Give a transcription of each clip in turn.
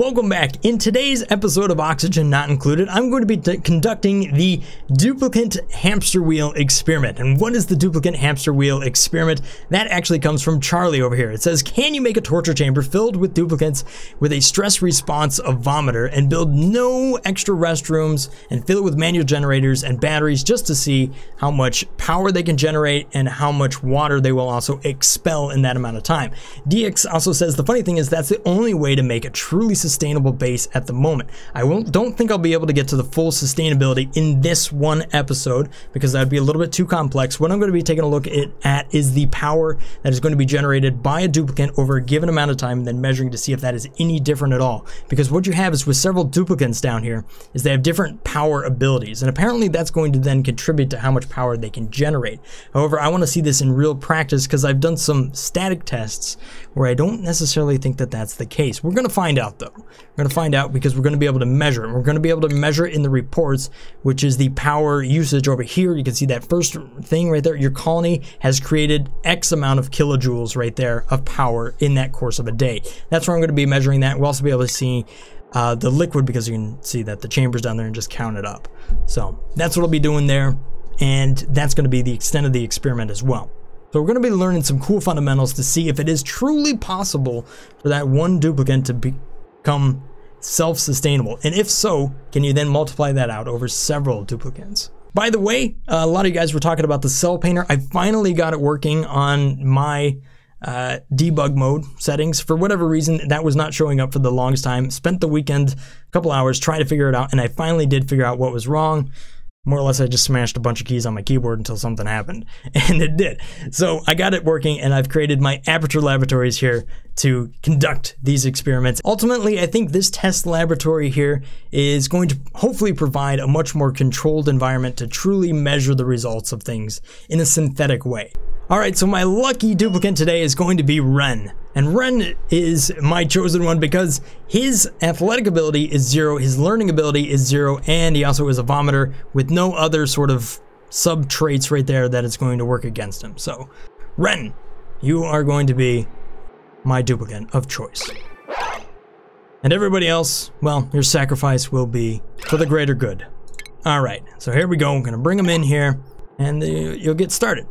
Welcome back. In today's episode of Oxygen Not Included, I'm going to be conducting the duplicant hamster wheel experiment. And what is the duplicant hamster wheel experiment? That actually comes from Charlie over here. It says, can you make a torture chamber filled with duplicants with a stress response of vomiter and build no extra restrooms and fill it with manual generators and batteries just to see how much power they can generate and how much water they will also expel in that amount of time. DX also says, the funny thing is that's the only way to make a truly sustainable base at the moment. I won't, don't think I'll be able to get to the full sustainability in this one episode because that would be a little bit too complex. What I'm going to be taking a look at, at is the power that is going to be generated by a duplicant over a given amount of time and then measuring to see if that is any different at all. Because what you have is with several duplicants down here is they have different power abilities and apparently that's going to then contribute to how much power they can generate. However, I want to see this in real practice because I've done some static tests where I don't necessarily think that that's the case. We're going to find out though. We're going to find out because we're going to be able to measure it. We're going to be able to measure it in the reports, which is the power usage over here. You can see that first thing right there. Your colony has created X amount of kilojoules right there of power in that course of a day. That's where I'm going to be measuring that. We'll also be able to see uh, the liquid because you can see that the chamber's down there and just count it up. So that's what I'll be doing there. And that's going to be the extent of the experiment as well. So we're going to be learning some cool fundamentals to see if it is truly possible for that one duplicant to become self-sustainable. And if so, can you then multiply that out over several duplicants? By the way, uh, a lot of you guys were talking about the cell painter. I finally got it working on my uh, debug mode settings. For whatever reason, that was not showing up for the longest time. Spent the weekend, a couple hours trying to figure it out, and I finally did figure out what was wrong more or less I just smashed a bunch of keys on my keyboard until something happened and it did. So I got it working and I've created my aperture laboratories here to conduct these experiments. Ultimately, I think this test laboratory here is going to hopefully provide a much more controlled environment to truly measure the results of things in a synthetic way. Alright, so my lucky duplicant today is going to be Ren. And Ren is my chosen one because his athletic ability is zero, his learning ability is zero, and he also is a vomiter with no other sort of sub traits right there that is going to work against him. So, Ren, you are going to be my duplicant of choice. And everybody else, well, your sacrifice will be for the greater good. Alright, so here we go. I'm going to bring him in here, and uh, you'll get started.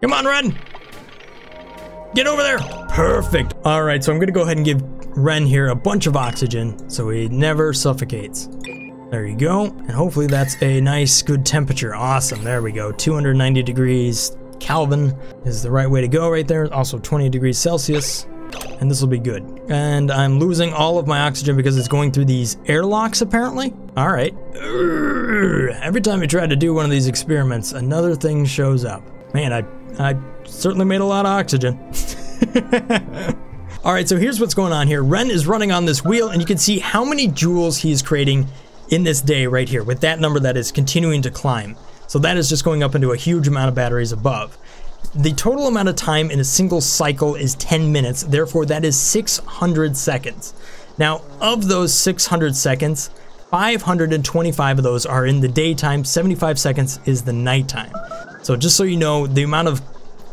Come on, Ren! Get over there! Perfect. All right, so I'm gonna go ahead and give Ren here a bunch of oxygen so he never suffocates. There you go. And hopefully that's a nice, good temperature. Awesome, there we go. 290 degrees Kelvin is the right way to go right there. Also 20 degrees Celsius. And this will be good. And I'm losing all of my oxygen because it's going through these airlocks apparently. All right. Every time I try to do one of these experiments, another thing shows up. Man, I I certainly made a lot of oxygen. All right, so here's what's going on here. Ren is running on this wheel, and you can see how many joules he is creating in this day right here, with that number that is continuing to climb. So that is just going up into a huge amount of batteries above. The total amount of time in a single cycle is 10 minutes, therefore that is 600 seconds. Now, of those 600 seconds, 525 of those are in the daytime, 75 seconds is the nighttime. So just so you know, the amount of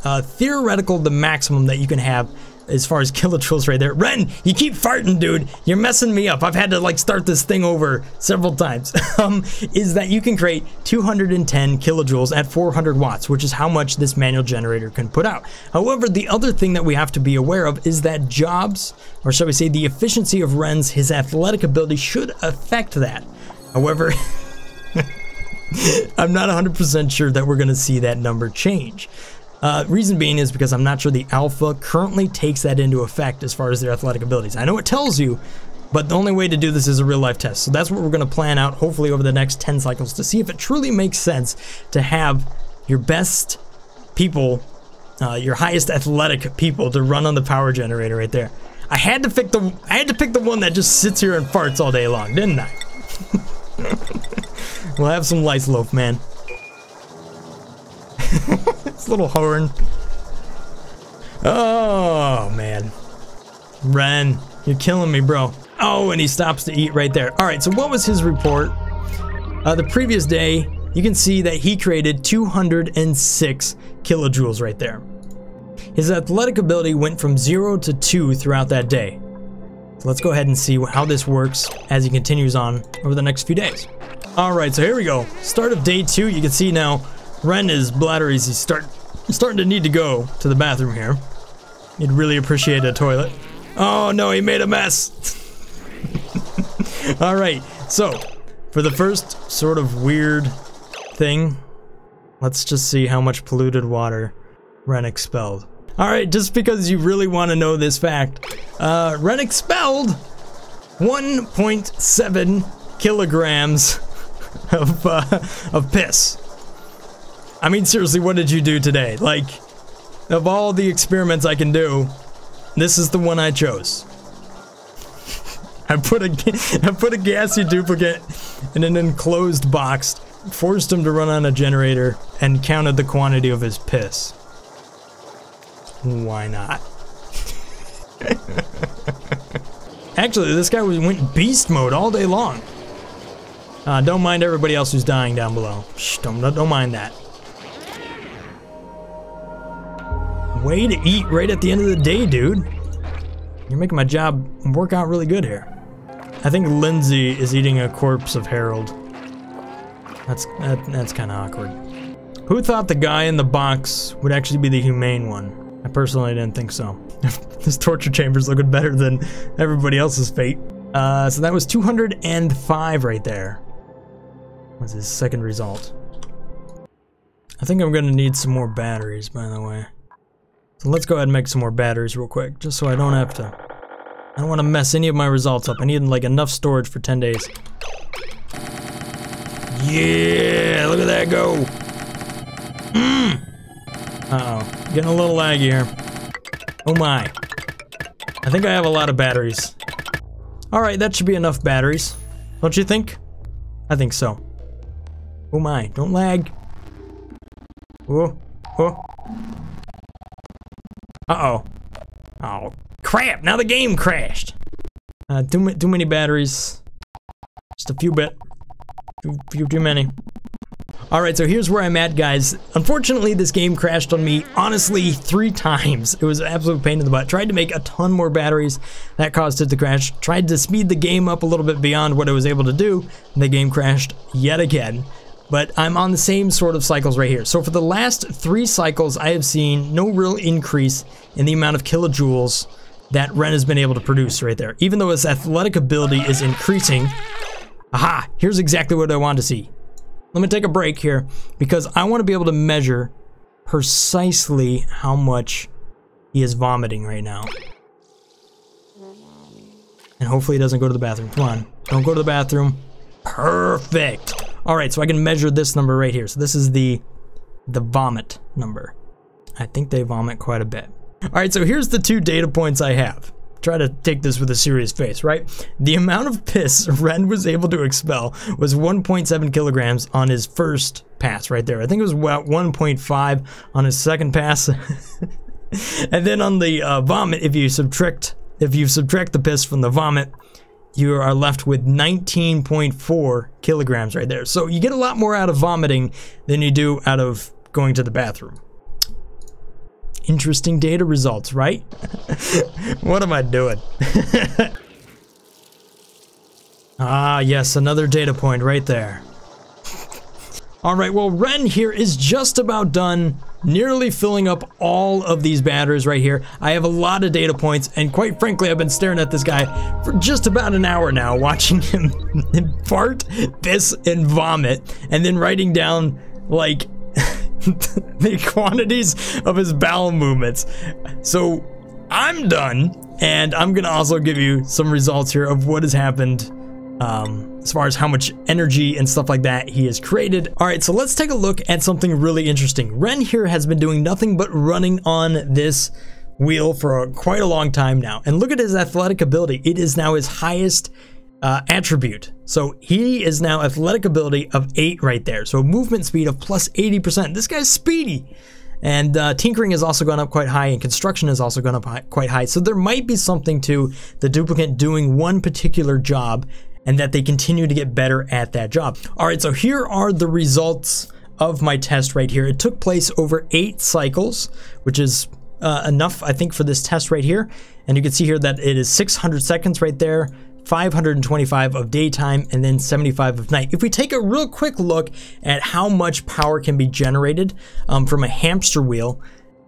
uh, theoretical, the maximum that you can have as far as kilojoules right there. Ren, you keep farting, dude. You're messing me up. I've had to like start this thing over several times. um, is that you can create 210 kilojoules at 400 watts, which is how much this manual generator can put out. However, the other thing that we have to be aware of is that jobs, or shall we say the efficiency of Ren's, his athletic ability should affect that. However, I'm not 100% sure that we're going to see that number change. Uh, reason being is because I'm not sure the alpha currently takes that into effect as far as their athletic abilities. I know it tells you, but the only way to do this is a real life test. So that's what we're going to plan out hopefully over the next 10 cycles to see if it truly makes sense to have your best people, uh, your highest athletic people to run on the power generator right there. I had to pick the I had to pick the one that just sits here and farts all day long, didn't I? we'll have some lice loaf, man. little horn. Oh, man. Ren, you're killing me, bro. Oh, and he stops to eat right there. All right, so what was his report? Uh, the previous day, you can see that he created 206 kilojoules right there. His athletic ability went from 0 to 2 throughout that day. So let's go ahead and see how this works as he continues on over the next few days. All right, so here we go. Start of day two. You can see now Ren is bladderies. He's start starting to need to go to the bathroom here. He'd really appreciate a toilet. Oh no, he made a mess. All right, so for the first sort of weird thing, let's just see how much polluted water Ren expelled. All right, just because you really want to know this fact, uh, Ren expelled 1.7 kilograms of uh, of piss. I mean, seriously, what did you do today? Like, of all the experiments I can do, this is the one I chose. I put a I put a gassy duplicant in an enclosed box, forced him to run on a generator, and counted the quantity of his piss. Why not? Actually, this guy was, went beast mode all day long. Uh, don't mind everybody else who's dying down below. Shh, don't, don't mind that. Way to eat right at the end of the day, dude. You're making my job work out really good here. I think Lindsay is eating a corpse of Harold. That's that, that's kind of awkward. Who thought the guy in the box would actually be the humane one? I personally didn't think so. this torture chamber's looking better than everybody else's fate. Uh, so that was 205 right there. Was his second result. I think I'm gonna need some more batteries, by the way. So let's go ahead and make some more batteries real quick, just so I don't have to... I don't want to mess any of my results up. I need like enough storage for 10 days. Yeah, look at that go. Mmm. Uh-oh, getting a little laggy here. Oh my. I think I have a lot of batteries. Alright, that should be enough batteries. Don't you think? I think so. Oh my, don't lag. Oh, oh. Uh-oh. Oh, crap, now the game crashed. Uh, too, too many batteries. Just a few bit. Few, few too many. Alright, so here's where I'm at, guys. Unfortunately, this game crashed on me, honestly, three times. It was an absolute pain in the butt. Tried to make a ton more batteries. That caused it to crash. Tried to speed the game up a little bit beyond what I was able to do. And the game crashed yet again but I'm on the same sort of cycles right here. So for the last three cycles, I have seen no real increase in the amount of kilojoules that Ren has been able to produce right there. Even though his athletic ability is increasing, aha, here's exactly what I want to see. Let me take a break here because I want to be able to measure precisely how much he is vomiting right now. And hopefully he doesn't go to the bathroom. Come on, don't go to the bathroom. Perfect. All right, so I can measure this number right here. So this is the the vomit number. I think they vomit quite a bit. All right, so here's the two data points I have. Try to take this with a serious face, right? The amount of piss Ren was able to expel was 1.7 kilograms on his first pass right there. I think it was about 1.5 on his second pass. and then on the uh, vomit, if you subtract if you subtract the piss from the vomit, you are left with 19.4 kilograms right there. So you get a lot more out of vomiting than you do out of going to the bathroom. Interesting data results, right? what am I doing? ah, yes, another data point right there. All right, well, Ren here is just about done nearly filling up all of these batteries right here. I have a lot of data points, and quite frankly, I've been staring at this guy for just about an hour now, watching him fart, piss, and vomit, and then writing down, like, the quantities of his bowel movements. So, I'm done, and I'm gonna also give you some results here of what has happened um, as far as how much energy and stuff like that he has created. All right, so let's take a look at something really interesting. Ren here has been doing nothing but running on this wheel for a, quite a long time now. And look at his athletic ability. It is now his highest uh, attribute. So he is now athletic ability of 8 right there. So movement speed of plus 80%. This guy's speedy. And uh, tinkering has also gone up quite high, and construction has also gone up high, quite high. So there might be something to the duplicant doing one particular job and that they continue to get better at that job. All right, so here are the results of my test right here. It took place over eight cycles, which is uh, enough, I think, for this test right here. And you can see here that it is 600 seconds right there, 525 of daytime, and then 75 of night. If we take a real quick look at how much power can be generated um, from a hamster wheel,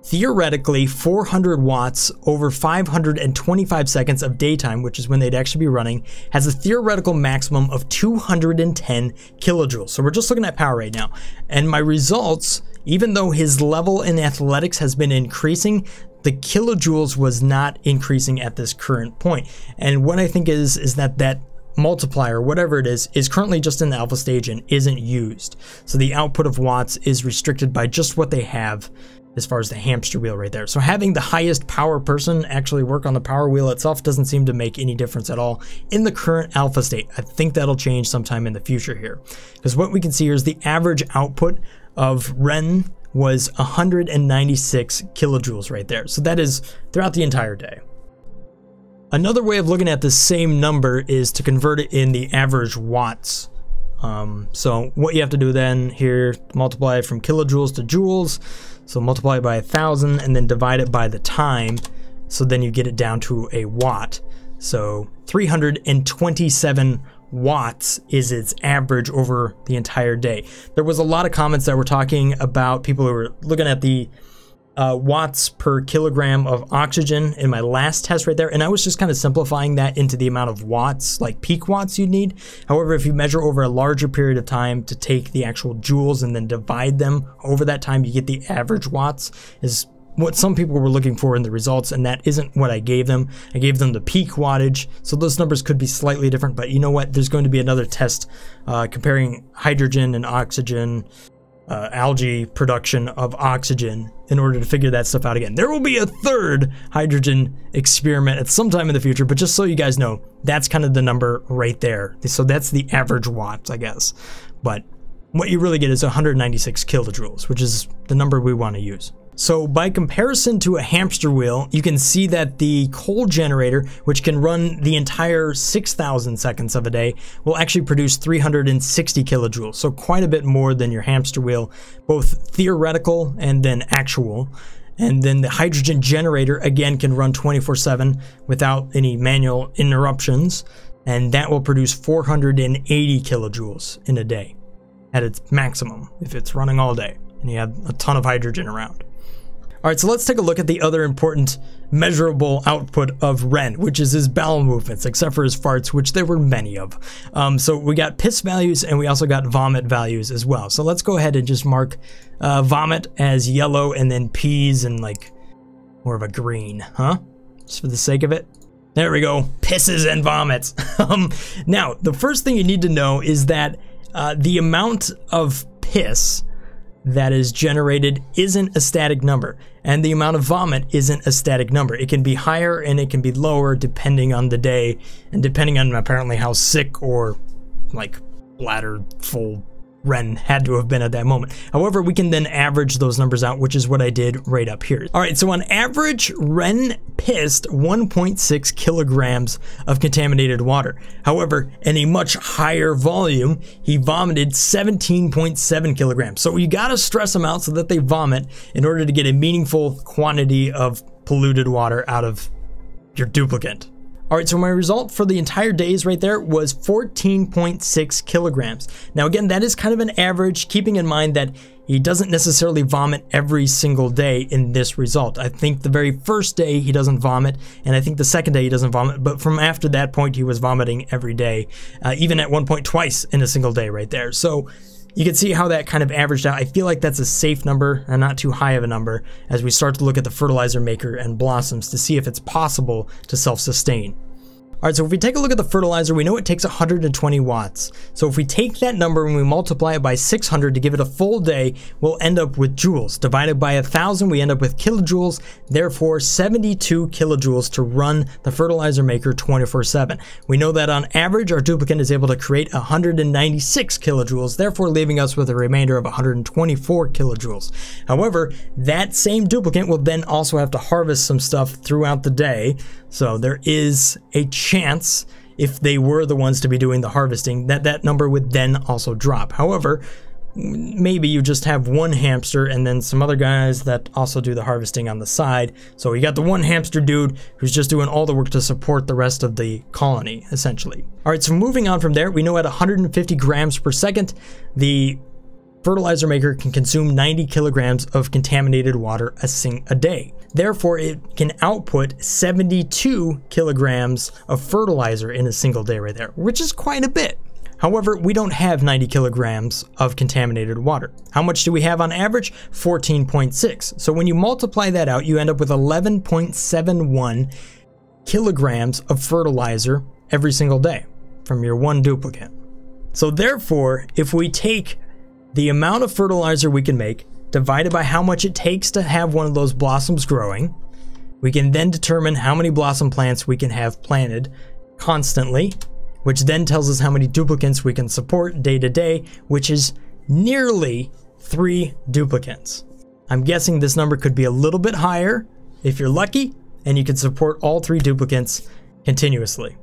theoretically 400 watts over 525 seconds of daytime, which is when they'd actually be running, has a theoretical maximum of 210 kilojoules. So we're just looking at power right now. And my results, even though his level in athletics has been increasing, the kilojoules was not increasing at this current point. And what I think is is that that multiplier, whatever it is, is currently just in the alpha stage and isn't used. So the output of watts is restricted by just what they have as far as the hamster wheel right there. So having the highest power person actually work on the power wheel itself doesn't seem to make any difference at all in the current alpha state. I think that'll change sometime in the future here. Because what we can see here is the average output of Ren was 196 kilojoules right there. So that is throughout the entire day. Another way of looking at the same number is to convert it in the average watts. Um, so what you have to do then here, multiply from kilojoules to joules. So multiply it by a thousand and then divide it by the time. So then you get it down to a watt. So 327 watts is its average over the entire day. There was a lot of comments that were talking about people who were looking at the uh, watts per kilogram of oxygen in my last test right there. And I was just kind of simplifying that into the amount of watts, like peak watts you'd need. However, if you measure over a larger period of time to take the actual joules and then divide them over that time, you get the average watts is what some people were looking for in the results, and that isn't what I gave them. I gave them the peak wattage, so those numbers could be slightly different, but you know what? There's going to be another test uh, comparing hydrogen and oxygen uh, algae production of oxygen in order to figure that stuff out again. There will be a third hydrogen experiment at some time in the future, but just so you guys know, that's kind of the number right there. So that's the average watts, I guess. But what you really get is 196 kilojoules, which is the number we want to use. So by comparison to a hamster wheel, you can see that the coal generator, which can run the entire 6,000 seconds of a day, will actually produce 360 kilojoules. So quite a bit more than your hamster wheel, both theoretical and then actual. And then the hydrogen generator, again, can run 24-7 without any manual interruptions. And that will produce 480 kilojoules in a day at its maximum if it's running all day and you have a ton of hydrogen around. All right, so let's take a look at the other important measurable output of Ren, which is his bowel movements, except for his farts, which there were many of. Um, so we got piss values and we also got vomit values as well. So let's go ahead and just mark uh, vomit as yellow and then peas and like more of a green, huh? Just for the sake of it. There we go, pisses and vomits. um, now, the first thing you need to know is that uh, the amount of piss that is generated isn't a static number, and the amount of vomit isn't a static number. It can be higher and it can be lower depending on the day, and depending on apparently how sick or like bladder full Ren had to have been at that moment. However, we can then average those numbers out, which is what I did right up here. All right, so on average, Ren pissed 1.6 kilograms of contaminated water. However, in a much higher volume, he vomited 17.7 kilograms. So you gotta stress them out so that they vomit in order to get a meaningful quantity of polluted water out of your duplicant. All right, so my result for the entire days right there was 14.6 kilograms. Now again, that is kind of an average, keeping in mind that he doesn't necessarily vomit every single day in this result. I think the very first day he doesn't vomit, and I think the second day he doesn't vomit, but from after that point he was vomiting every day, uh, even at one point twice in a single day right there. So you can see how that kind of averaged out. I feel like that's a safe number and not too high of a number as we start to look at the fertilizer maker and blossoms to see if it's possible to self-sustain. All right, so if we take a look at the fertilizer, we know it takes 120 watts. So if we take that number and we multiply it by 600 to give it a full day, we'll end up with joules. Divided by 1,000, we end up with kilojoules, therefore 72 kilojoules to run the fertilizer maker 24-7. We know that on average, our duplicant is able to create 196 kilojoules, therefore leaving us with a remainder of 124 kilojoules. However, that same duplicate will then also have to harvest some stuff throughout the day, so there is a chance if they were the ones to be doing the harvesting that that number would then also drop. However, maybe you just have one hamster and then some other guys that also do the harvesting on the side. So you got the one hamster dude who's just doing all the work to support the rest of the colony, essentially. All right, so moving on from there, we know at 150 grams per second, the fertilizer maker can consume 90 kilograms of contaminated water a, sing- a day. Therefore, it can output 72 kilograms of fertilizer in a single day right there, which is quite a bit. However, we don't have 90 kilograms of contaminated water. How much do we have on average? 14.6. So when you multiply that out, you end up with 11.71 kilograms of fertilizer every single day from your one duplicant. So therefore, if we take the amount of fertilizer we can make divided by how much it takes to have one of those blossoms growing, we can then determine how many blossom plants we can have planted constantly which then tells us how many duplicants we can support day to day, which is nearly three duplicants. I'm guessing this number could be a little bit higher if you're lucky, and you can support all three duplicants continuously.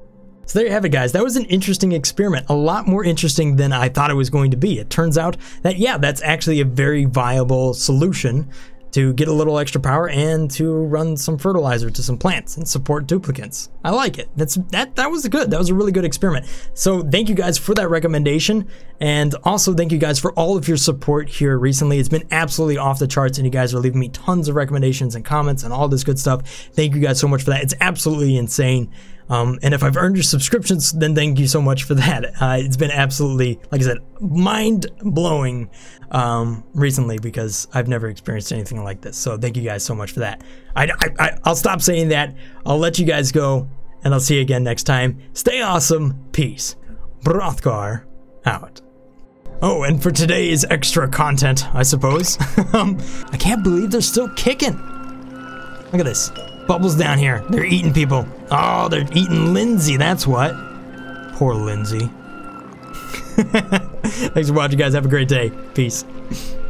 So there you have it, guys. That was an interesting experiment, a lot more interesting than I thought it was going to be. It turns out that, yeah, that's actually a very viable solution to get a little extra power and to run some fertilizer to some plants and support duplicants. I like it. That's that that was good. That was a really good experiment. So thank you guys for that recommendation and also thank you guys for all of your support here recently. It's been absolutely off the charts and you guys are leaving me tons of recommendations and comments and all this good stuff. Thank you guys so much for that. It's absolutely insane. Um, and if I've earned your subscriptions, then thank you so much for that. Uh, it's been absolutely, like I said, mind blowing um, recently because I've never experienced anything like this. So thank you guys so much for that. I, I, I'll stop saying that. I'll let you guys go, and I'll see you again next time. Stay awesome. Peace. Brothgar out. Oh, and for today's extra content, I suppose, um, I can't believe they're still kicking. Look at this. Bubbles down here. They're eating people. Oh, they're eating Lindsay, that's what. Poor Lindsay. Thanks for watching, guys. Have a great day. Peace.